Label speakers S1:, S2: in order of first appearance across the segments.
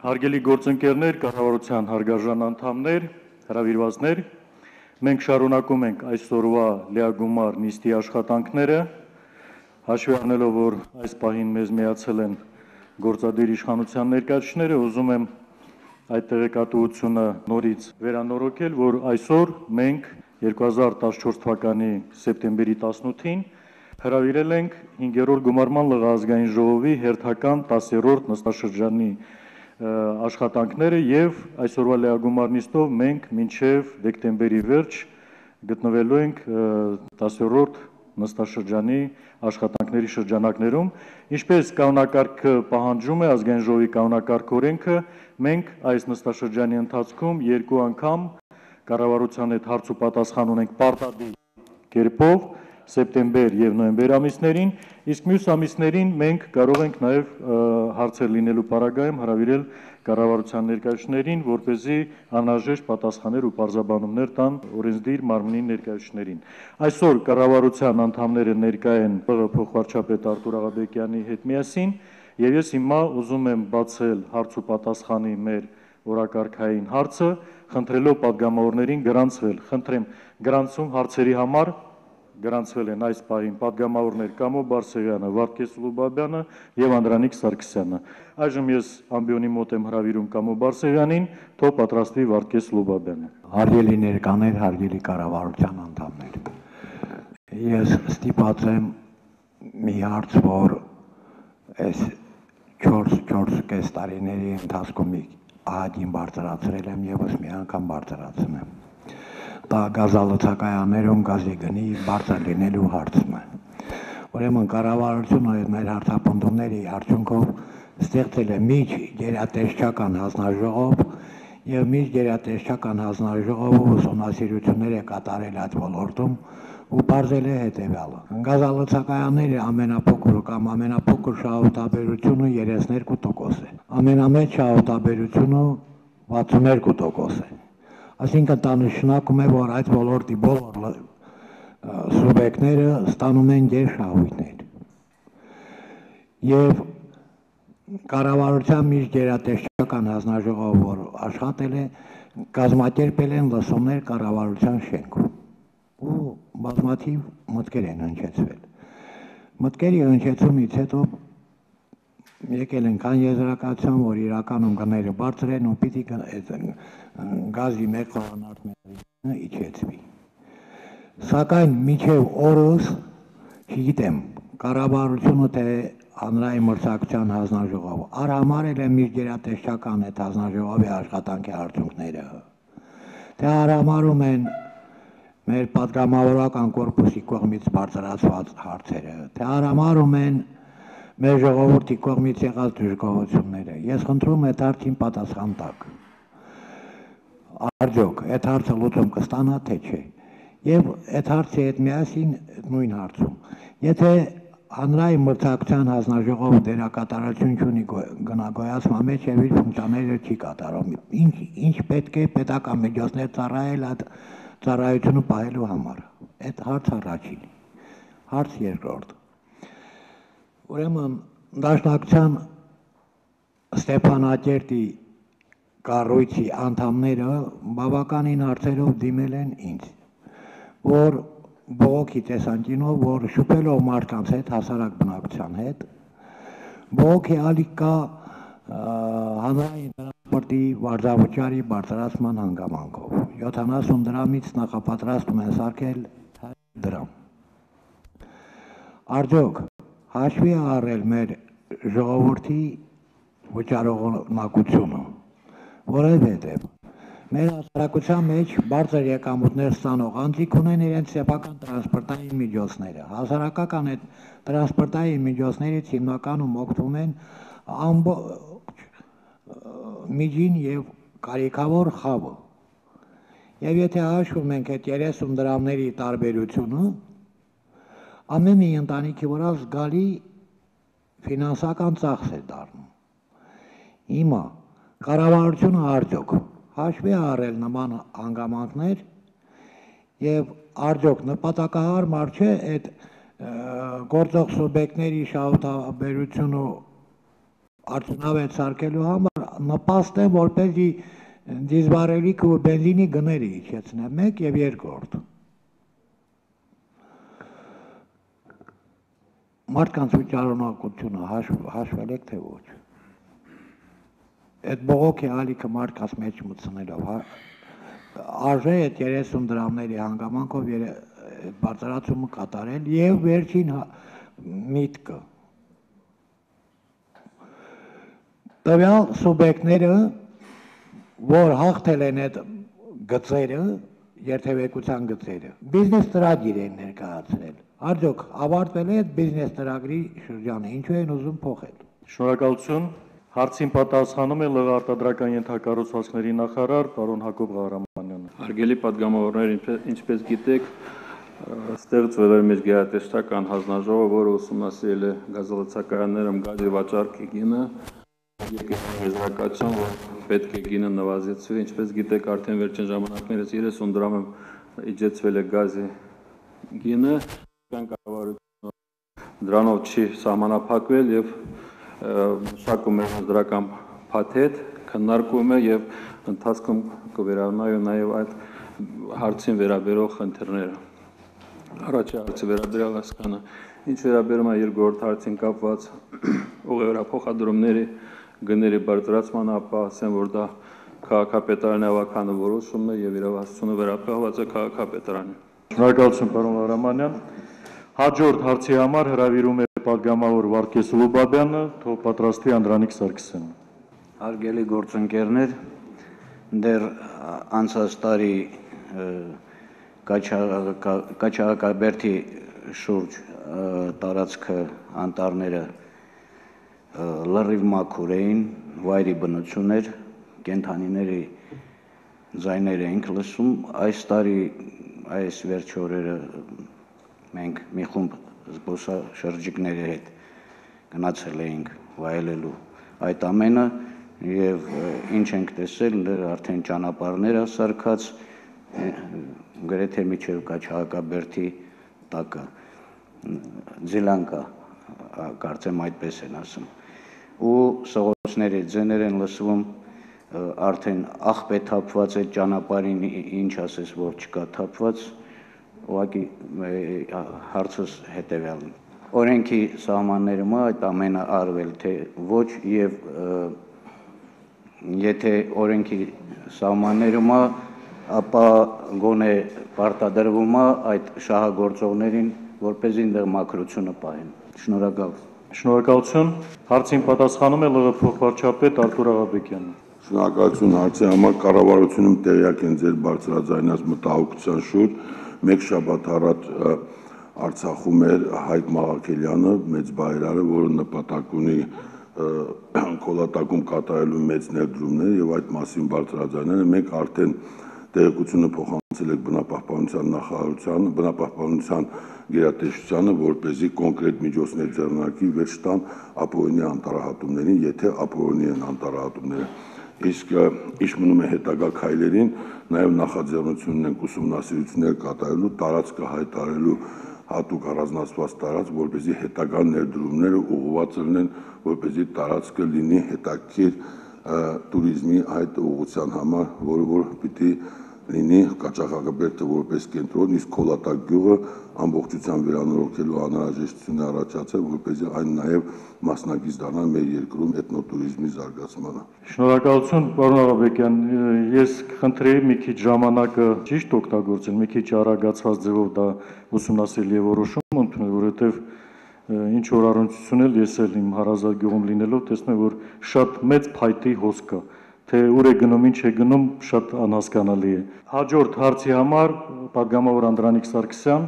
S1: Հարգելի գործընկերներ, կառավարության հարգարժան անդամներ, հրավիրվածներ, մենք շարունակում ենք այսօրվա լիագումար նիստի աշխատանքները, հաշվի առնելով, որ այս պահին մեզ միացել են գործադիր իշխանության ներկայացուցիչները, ուզում եմ այդ տեղեկատվությունը նորից վերանորոգել, որ այսօր մենք 2014 թվականի սեպտեմբերի 18-ին հրավիրել ենք 5-րդ գումարման լղազգային ժողովի հերթական 10-րդ նստաշրջանի աշխատանքները եւ այսօրվա լեագումար նիստով մենք մինչեւ դեկտեմբերի վերջ գտնվելու ենք 10-րդ նստաշրջանի աշխատանքների շրջանակներում, ինչպես կանոնակարգը պահանջում է ազգային ժողովի կանոնակարգ օրենքը, մենք այս նստաշրջանի ընթացքում երկու անգամ կառավարության հետ հարց ու պատասխան ունենք պարտադիր կերպով սեպտեմբեր եւ նոյեմբեր ամիսներին, իսկ մյուս ամիսներին մենք կարող ենք նաեւ հարցեր լինելու параգայում հravirել կառավարության ներկայացուցիչներին, որ เป զի անհրաժեշտ պատասխաններ ու բարձաբանումներ տան օրենսդիր մարմնի ներկայացուցիչներին։ Այսօր կառավարության անդամները ներկայ են ՊՂ փոխվարչապետ Արտուր Աղաբեկյանի հետ միասին, եւ ես հիմա ուզում եմ բացել հարց ու պատասխանի մեր օրակարգային հարցը, խնդրելով падգամավորներին գրանցվել։ Խնդրեմ, գրանցում հարցերի համար գրանցվել են այս պահին падգամավորներ Կամո Բարսեղյանը, Վարդգես Լուբաբյանը եւ Անդրանիկ Սարգսյանը։ Այժմ ես ամբիոնի մոտ եմ հravirում Կամո Բարսեղյանին, թող պատրաստվի Վարդգես Լուբաբյանը։
S2: Հարգելի ներկաներ, հարգելի կառավարության անդամներ։ Ես ստիպած եմ մի հարց, որ այս 4-4.5 տարիների ընթացքում ահագին բարձրացրել եմ եւս մի անգամ բարձրացնեմ դա գազալցակայաններում գազի գնի բարձր լինելու հարցն է։ Ուրեմն կառավարությունը մեր հարցապնդումների արդյունքով ստեղծել է միջ գերատեսչական հանձնաժողով եւ միջ գերատեսչական հանձնաժողովը ուսումնասիրություններ է կատարել այդ ոլորտում ու բարձել է հետևյալը։ Գազալցակայանների ամենափոքր կամ ամենափոքր շահութաբերությունը 32% է։ Ամենամեծ շահութաբերությունը 62% է Այսինքն դա նշանակում է, որ այդ ոլորտի բոլոր սուբյեկտները ստանում են գերշահույթներ։ Եվ կառավարության միջգերատեսչական հանձնաժողովը, որ աշխատել է, կազմակերպել են լսումներ կառավարության շենքում ու բազմաթիվ մտքեր են հնչեցվել։ Մտքերի հնչեցումից հետո եկել ենք այն եզրակացության, որ իրականում գները բարձր են ու պիտի գազի մեր խորանարդները իջեցվի։ Սակայն միջև օրս, չգիտեմ, կառավարությունը թե հանրային մրցակցության հանձնաժողովը արհամարել է միջերատեսչական այդ հանձնաժողովի աշխատանքի արդյունքները։ Թե արհամարում են մեր պատգամավորական կորպուսի կողմից բարձրացված հարցերը, թե արհամարում են մեր ժողովրդի կողմից եղած դժգոհությունները։ Ես խնդրում եմ դարձին պատասխան տակ։ Արդյոք այդ հարցը լուծում կստանա թե չէ։ Եվ այդ հարցի հետ միասին նույն հարցում։ Եթե հանրային մրցակցության հանձնաժողովը դերակատարություն ունի գնագոյացման մեջ եւ իր ֆունկցիաները չի կատարում։ Ինչ ինչ պետք է պետական միջոցներ ծառայել այդ ծառայությունը պահելու համար։ Այդ հարց առաջին։ Հարց երկրորդ Ուրեմն դաշնակցության Ստեփանակերտի կառույցի անդամները բավականին հարցերով դիմել են ինձ, որ բողոքի տեսանկյունով, որ շփելով մարդկանց հետ, հասարակ բնակության հետ, բողոքի ալիք կա հանրային տրանսպորտի վարձավճարի բարձրացման հանգամանքով։ 70 դրամից նախապատրաստում են սարքել դրամ։ Արդյոք հաշվի առել մեր ժողովրդի վճարողնակությունը, որովհետև մեր հասարակության մեջ բարձր եկամուտներ ստանող անձիկ ունեն իրենց սեփական տրանսպորտային միջոցները։ Հասարակական այդ տրանսպորտային միջոցներից հիմնականում օգտվում են ամբողջ միջին եւ կարիքավոր խավը։ Եվ եթե հաշվում ենք այդ 30 դրամների տարբերությունը, ամեն մի ընտանիքի վրա զգալի ֆինանսական ծախս է դառնում։ Հիմա կառավարությունը արդյոք հաշվի առել նման հանգամանքներ եւ արդյոք նպատակահարմար չէ այդ գործող սուբյեկտների շահութաբերությունը արդյունավետ սարքելու համար նպաստեն որպեսզի դիզվարելիք ու բենզինի գները իջեցնեն մեկ եւ երկրորդ մարդկանց վիճարունակությունը հաշվ, հաշվել եք թե ոչ այդ բողոքի ալիքը մարդկանց մեջ մտցնելով հա արժե այդ 30 դրամների հանգամանքով բարձրացումը կատարել եւ վերջին հա- միտքը տվյալ սուբյեկտները որ հաղթել են այդ գծերը երթևեկության գծերը։ Բիզնես ծրագիր են ներկայացրել։ Արդյոք ավարտվել է այդ բիզնես ծրագրի շրջանը, ինչու են ուզում փոխել։
S1: Շնորհակալություն։ Հարցին պատասխանում է լրարտադրական ենթակառուցվածքների նախարար պարոն Հակոբ Ղարամանյանը։
S3: Հարգելի падգամավորներ, ինչպես գիտեք, ստեղծվել էր մեր գերատեսչական հանձնաժողովը, որը ուսումնասիրել է գազալցակայաններում գազի վաճառքի գինը, եկել է հրեզրակացում, որ պետք է գինը նվազեցվի, ինչպես գիտեք, արդեն վերջին ժամանակներս 30 դրամը իջեցվել է գազի գինը, կառավարությունը դրանով չի սահմանափակվել եւ մշակում է դրական փաթեթ, քննարկում է եւ ընթացքում կվերանայու նաեւ այդ հարցին վերաբերող խնդիրները։ Առաջի հարցը վերաբերյալ հասկանը, ինչ վերաբերում է երկրորդ հարցին կապված ուղևորափոխադրումների գների բարձրացման, ապա ասեմ, որ դա քաղաքապետարանի ավականը որոշում է եւ իրավասությունը վերապահված է քաղաքապետարանին։
S1: Շնորհակալություն, պարոն Արամանյան։ Հաջորդ հարցի համար հրավիրում է падգամավոր Վարդգես Լուբաբյանը, թող պատրաստի Անդրանիկ Սարգսյանը։
S4: Հարգելի գործընկերներ, դեռ անցած տարի Կաչաղակաբերդի շուրջ տարածքը անտառները լրիվ մաքուր էին, վայրի բնություն էր, կենթանիների ձայներ էինք լսում, այս տարի այս վերջ օրերը մենք մի խումբ զբոսաշրջիկների հետ գնացել էինք վայելելու այդ ամենը եւ ինչ ենք տեսել արդեն ճանապարհներ ասարկած գրեթե միջև Կաչաղակաբերդի տակը ձիլանկա ա, կարծեմ այդպես են ասում ու սողոցների ձեներ են լսվում արդեն աղբ է թափված այդ ճանապարհին ինչ ասես որ չկա թափված ուղղակի հարցս հետեւյալն օրենքի սահմաններում այդ ամենը արվել թե ոչ եւ եթե օրենքի սահմաններում ապա գոնե պարտադրվում է այդ շահագործողներին որպեսզի այնտեղ մակրությունը պահեն շնորհակալ
S1: Շնորհակալություն։ Հարցին պատասխանում է ԼՂ փոխվարչապետ Արտուր Աղաբեկյանը։
S5: Շնորհակալություն հարցի համար կառավարությունում տեղյակ են ձեր բարձրաձայնած մտահոգության շուրջ։ Մեկ շաբաթ առաջ Արցախում էր Հայկ Մաղաքելյանը, մեծ բայրարը, որը նպատակ ունի կոլատակում կատարելու մեծ ներդրումներ եւ այդ մասին բարձրաձայնել են։ Մենք արդեն տեղեկությունը մոտեցել եք բնապահպանության նախարարությանը, բնապահպանության գերատեսչությանը, որ เป զի կոնկրետ միջոցներ ձեռնարկի վերջ տան ապօրինի անտարահատումներին, եթե ապօրինի են անտարահատումները։ Իսկ ինչ մնում է հետագա քայլերին, նաև նախաձեռնությունն են ուսումնասիրություններ կատարելու, տարածքը հայտարելու հատուկ առանձնացված տարած, որ เป զի հետագա ներդրումները ուղղված լինեն, որ เป զի տարածքը լինի հետաքրքիր տուրիզմի այդ ուղղության համար, որը որ պիտի որ լինի Կաչաղակաբերդը որպես կենտրոն, իսկ Քոլատակ գյուղը ամբողջությամբ վերանորոգելու անհրաժեշտություն առաջացել, որպեսզի այն նաև մասնակից դառնա մեր երկրում էթնոտուրիզմի զարգացմանը։
S1: Շնորհակալություն պարոն Աղաբեկյան։ Ես կխնդրեի մի քիչ ժամանակը ճիշտ օգտագործել, մի քիչ արագացված ձևով դա ուսումնասիրել եւ որոշում ընդունել, որովհետեւ ինչ որ առնչություն էլ ես էլ իմ հարազատ գյուղում լինելով տեսնում եմ որ շատ մեծ փայտի հոսք կա թե ուր է գնում, ինչ է գնում, շատ անհասկանալի է։ Հաջորդ հարցի համար պատգամավոր Անդրանիկ Սարգսյան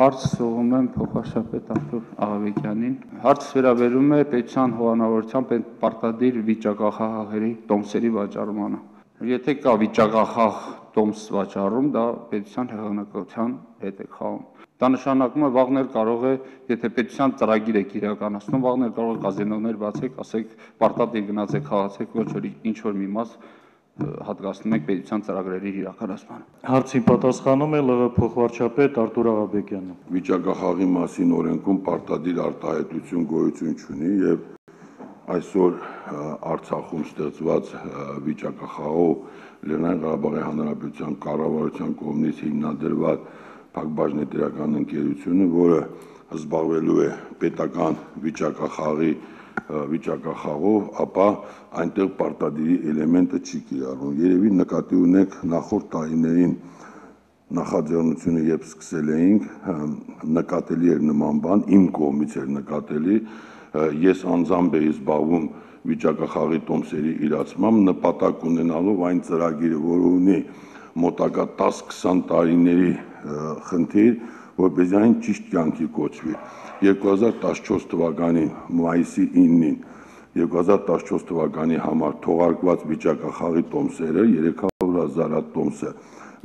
S6: Հարց սողում եմ փոխարշապետ Արտուր Աղավեկյանին։ Հարցը վերաբերում է պետության հովանավորության պետ պարտադիր վիճակախաղերի տոմսերի վաճառմանը։ Եթե կա վիճակախաղ տոմս վաճառում, դա պետության հեղինակության հետ է խաղում։ Դա նշանակում է վաղներ կարող է, եթե պետության ծրագիր եք իրականացնում, վաղներ կարող է կազինոներ բացեք, ասեք պարտադիր գնացեք խաղացեք, ոչ որ ինչ որ մի մաս հատկացնում եք պետության ծրագրերի իրականացմանը։
S1: հարցին պատասխանում է ԼՂ փոխվարչապետ Արտուր Աղաբեկյանը
S5: վիճակախաղի մասին օրենքում պարտադիր արտահայտություն գոյություն ունի եւ այսօր Արցախում ստեղծված վիճակախաղով Լեռնային Ղարաբաղի Հանրապետության կառավարության կողմից հիմնադրված Փակbaşնետիրական ընկերությունը, որը զբաղվելու է պետական վիճակախաղի վիճակախաղով, ապա այնտեղ պարտադիրի էլեմենտը չի կիրառվում։ Երևի նկատի ունեք նախորդ տարիներին նախաձեռնությունը երբ սկսել էինք, նկատելի էր նման բան, իմ կողմից էր նկատելի, ես անձամբ էի զբաղվում վիճակախաղի տոմսերի իրացմամբ, նպատակ ունենալով այն ծրագիրը, որը ունի մոտակա 10-20 տարիների խնդիր, որպեսզի այն ճիշտ կյանքի կոչվի։ 2014 թվականի մայիսի 9-ին 2014 թվականի համար թողարկված վիճակախաղի տոմսերը 300 հատ տոմսը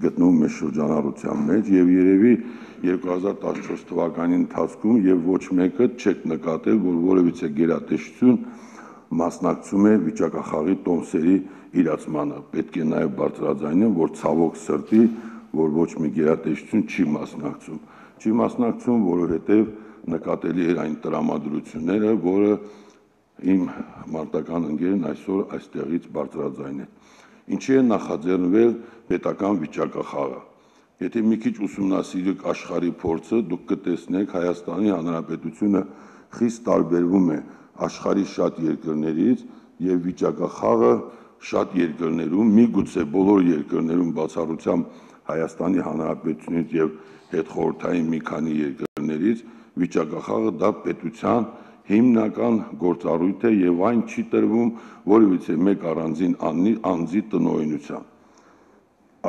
S5: գտնվում է շրջանառության մեջ եւ երևի 2014 թվականի ընթացքում եւ ոչ մեկը չեք նկատել, որ որևիցե գերատեսչություն մասնակցում է վիճակախաղի տոմսերի իրացմանը։ Պետք է նաեւ բարձրաձայնեմ, որ ցավոք սրտի, որ ոչ մի գերատեսչություն չի մասնակցում։ Չի մասնակցում, որովհետեւ նկատելի էր այն տրամադրությունները, որը իմ մարտական ընկերն այսօր այստեղից բարձրաձայնել։ Ինչի է նախաձեռնվել պետական վիճակախաղը։ Եթե մի քիչ ուսումնասիրեք աշխարհի փորձը, դուք կտեսնեք Հայաստանի Հանրապետությունը խիստ տարբերվում է աշխարհի շատ երկրներից եւ վիճակախաղը շատ երկրներում, միգուցե բոլոր երկրներում բացառությամբ Հայաստանի Հանրապետությունից եւ հետխորհրդային մի քանի երկրներից վիճակախաղը դա պետության հիմնական գործառույթ է եւ այն չի տրվում որևիցե մեկ առանձին անձի անձի տնօրինության։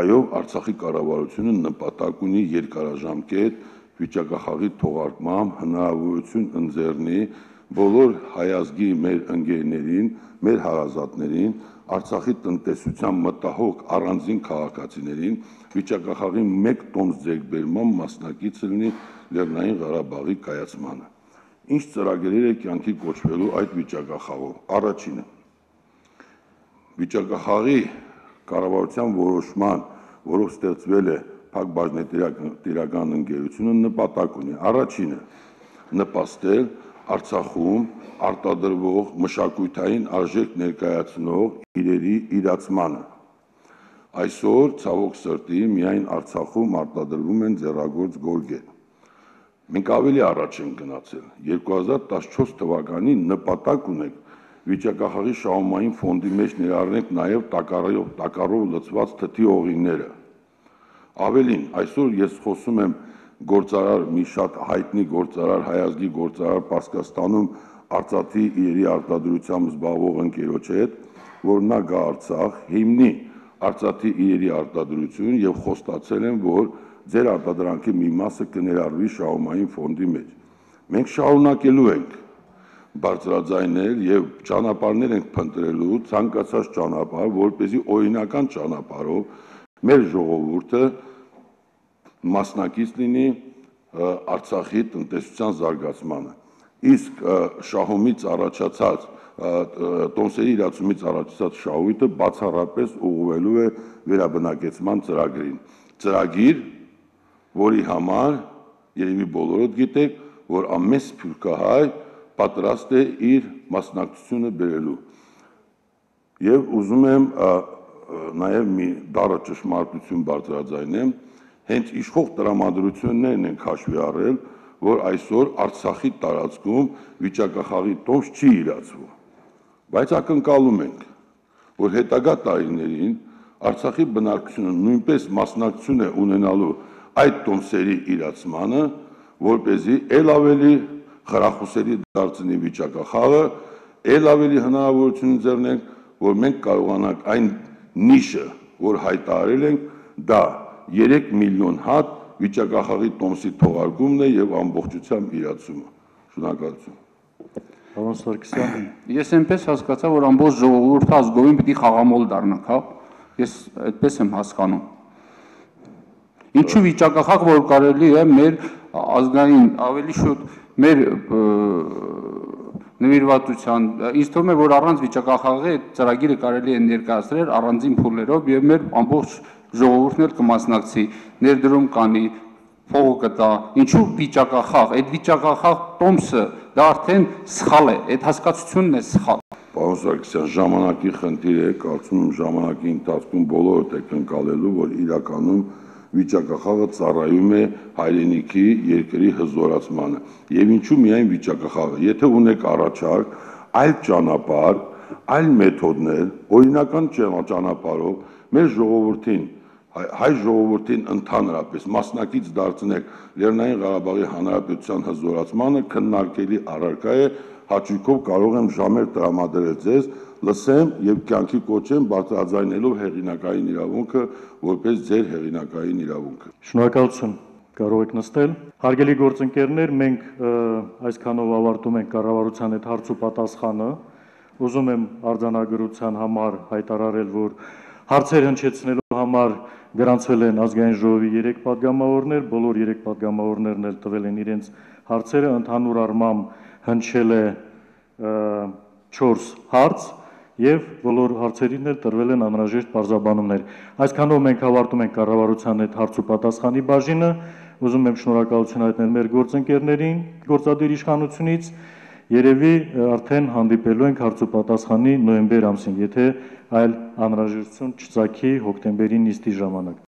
S5: Այո, Արցախի կառավարությունը նպատակ ունի երկարաժամկետ վիճակախաղի թողարկմամբ հնարավորություն ընձեռնի բոլոր հայազգի մեր ընկերներին, մեր հարազատներին, Արցախի տնտեսության մտահոգ առանձին քաղաքացիներին վիճակախաղի 1 տոմս ձեռքբերման մասնակից լինի Լեռնային Ղարաբաղի կայացմանը։ Ինչ ծրագրեր է կյանքի կոչվելու այդ վիճակախաղով։ Առաջինը. Վիճակախաղի կառավարության որոշման, որով ստեղծվել է Փակ բաժնետիրական ընկերությունը նպատակ ունի։ Առաջինը. Նպաստել Արցախում արտադրվող մշակութային արժեք ներկայացնող իրերի իրացմանը։ Այսօր ցավոք սրտի միայն Արցախում արտադրվում են ձեռագործ գորգեր։ Մենք ավելի առաջ ենք գնացել։ 2014 թվականին նպատակ ունենք վիճակախաղի շահումային ֆոնդի մեջ ներառնենք նաև տակարով տակարով լցված թթի օղիները։ Ավելին, այսօր ես խոսում եմ գործարար մի շատ հայտնի գործարար հայազգի գործարար Պարսկաստանում արծաթի իրերի արտադրությամբ զբաղվող ընկերոջ հետ, որ նա գա Արցախ, հիմնի արծաթի իրերի արտադրություն եւ խոստացել են, որ ձեր արտադրանքի մի մասը կներառվի շահումային ֆոնդի մեջ։ Մենք շարունակելու ենք բարձրաձայնել եւ ճանապարհներ ենք փնտրելու, ցանկացած ճանապարհ, որ เป զի օրինական ճանապարհով մեր ժողովուրդը մասնակից լինի Արցախի տնտեսության զարգացմանը։ Իսկ շահումից առաջացած տոմսերի իրացումից առաջացած շահույթը բացառապես ուղղվելու է վերաբնակեցման ծրագրին։ Ծրագիր, որի համար երևի բոլորդ գիտեք, որ ամեն սփյուռքահայ պատրաստ է իր մասնակցությունը բերելու։ Եվ ուզում եմ նաև մի դառը ճշմարտություն բարձրաձայնեմ, հենց իշխող տրամադրություններն են հաշվի առել, որ այսօր Արցախի տարածքում վիճակախաղի տոմս չի իրացվում։ Բայց ակնկալում ենք, որ հետագա տարիներին Արցախի բնակչությունը նույնպես մասնակցություն է ունենալու այդ տոմսերի իրացմանը, որ เป զի ել ավելի խրախուսելի դարձնի վիճակախաղը, ել ավելի հնարավորություն ձեռնենք, որ մենք կարողանանք այն նիշը, որ հայտարարել ենք, դա 3 միլիոն հատ վիճակախաղի տոմսի թողարկումն է եւ ամբողջությամբ իրացումը։ Շնորհակալություն։
S1: Պարոն Սարգսյան,
S6: Ես այնպես հասկացա, որ ամբողջ ժողովուրդը ազգովին պիտի խաղամոլ դառնանք, հա։ Ես այդպես եմ հասկանում։ Ինչու վիճակախաղ, որ կարելի է մեր ազգային ավելի շուտ մեր նվիրվածության ինձ թվում է որ առանց վիճակախաղի այդ ծրագիրը կարելի է ներկայացնել առանձին փուլերով եւ մեր ամբողջ ժողովուրդն էլ կմասնակցի ներդրում կանի փողը կտա ինչու վիճակախաղ այդ վիճակախաղ տոմսը դա արդեն սխալ է, այդ հասկացությունն է սխալ։
S5: Պարոն Սարգսյան, ժամանակի խնդիր է, կարծում եմ ժամանակի ընթացքում բոլորդ եք ընկալելու, որ իրականում վիճակախաղը ծառայում է հայրենիքի երկրի հզորացմանը։ Եվ ինչու միայն վիճակախաղը։ Եթե ունեք առաջարկ, այլ ճանապարհ, այլ մեթոդներ, օրինական ճանա- ճանապարհով մեր ժողովրդին հայ, հայ ժողովրդին ընդհանրապես մասնակից դարձնեք Լեռնային Ղարաբաղի Հանրապետության հզորացմանը քննարկելի առարկա է հաճույքով կարող եմ ժամեր տրամադրել ձեզ լսեմ եւ կյանքի կոչեմ բարձրաձայնելով հեղինակային իրավունքը որպես ձեր հեղինակային իրավունքը
S1: Շնորհակալություն։ Կարող եք նստել։ Հարգելի գործընկերներ, մենք այսքանով ավարտում ենք կառավարության այդ հարց ու պատասխանը։ Ուզում եմ արձանագրության համար հայտարարել, որ հարցեր հնչեցնելու համար գրանցվել են ազգային ժողովի 3 падգամավորներ, բոլոր 3 падգամավորներն էլ տվել են իրենց հարցերը, ընդհանուր առմամբ հնչել է 4 հարց եւ բոլոր հարցերին էլ տրվել են անհրաժեշտ բարձաբանումներ։ Այսքանով մենք հավարտում ենք կառավարության այդ հարց ու պատասխանի բաժինը։ Ուզում եմ շնորհակալություն հայտնել մեր գործընկերներին, գործադիր իշխանությունից։ Երևի արդեն հանդիպելու ենք հարց ու պատասխանի նոյեմբեր ամսին, եթե այլ անհրաժեշտություն չծագի հոկտեմբերի նիստի ժամանակ։